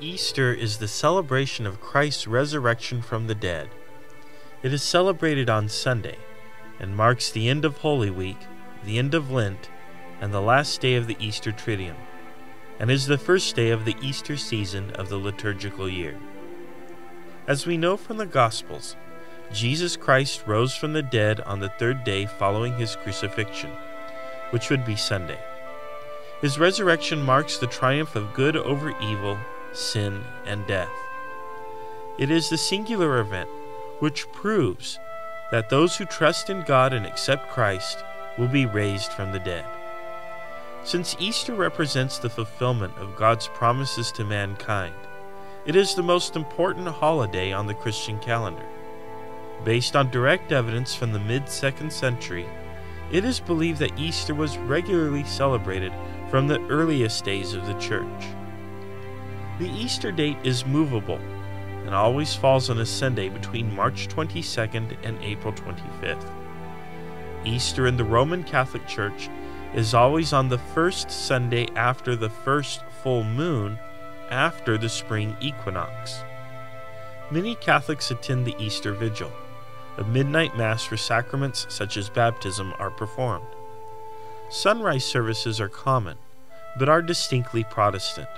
Easter is the celebration of Christ's resurrection from the dead. It is celebrated on Sunday and marks the end of Holy Week, the end of Lent, and the last day of the Easter Triduum, and is the first day of the Easter season of the liturgical year. As we know from the Gospels, Jesus Christ rose from the dead on the third day following his crucifixion, which would be Sunday. His resurrection marks the triumph of good over evil, sin, and death. It is the singular event which proves that those who trust in God and accept Christ will be raised from the dead. Since Easter represents the fulfillment of God's promises to mankind, it is the most important holiday on the Christian calendar. Based on direct evidence from the mid 2nd century, it is believed that Easter was regularly celebrated from the earliest days of the Church. The Easter date is movable and always falls on a Sunday between March 22nd and April 25th. Easter in the Roman Catholic Church is always on the first Sunday after the first full moon after the spring equinox. Many Catholics attend the Easter Vigil. A midnight Mass for sacraments such as baptism are performed. Sunrise services are common, but are distinctly Protestant.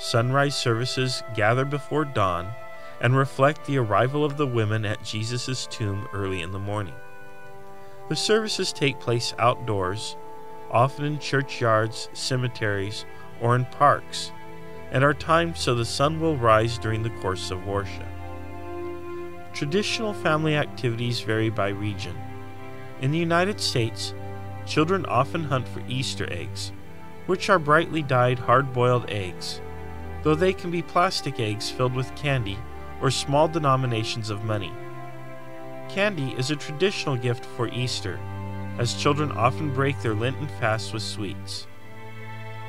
Sunrise services gather before dawn and reflect the arrival of the women at Jesus' tomb early in the morning. The services take place outdoors, often in churchyards, cemeteries, or in parks, and are timed so the sun will rise during the course of worship. Traditional family activities vary by region. In the United States, children often hunt for Easter eggs, which are brightly dyed hard boiled eggs though they can be plastic eggs filled with candy or small denominations of money. Candy is a traditional gift for Easter, as children often break their Lenten fast with sweets.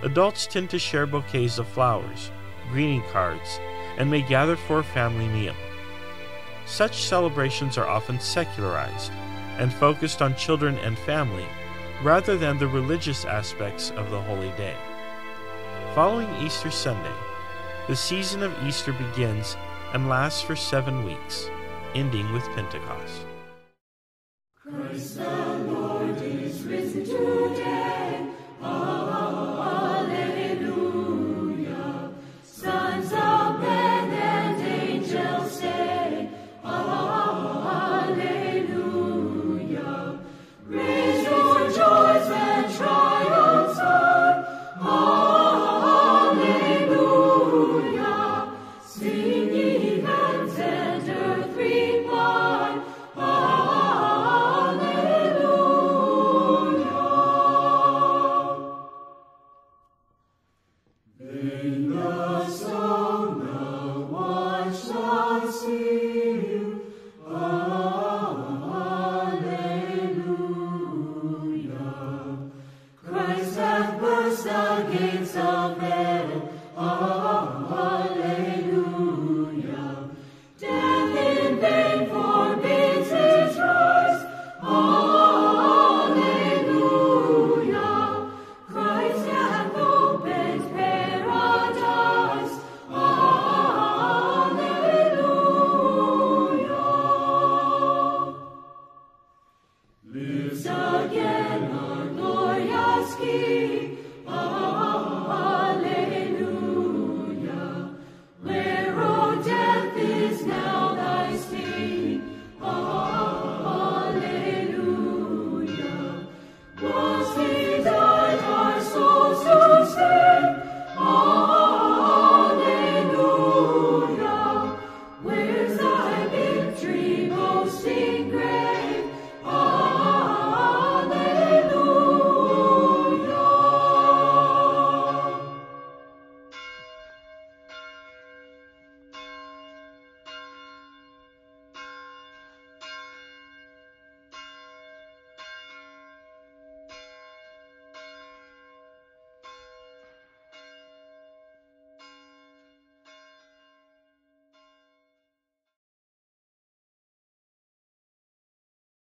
Adults tend to share bouquets of flowers, greeting cards, and may gather for a family meal. Such celebrations are often secularized and focused on children and family rather than the religious aspects of the holy day. Following Easter Sunday, the season of Easter begins and lasts for seven weeks, ending with Pentecost. Christ gates of heaven are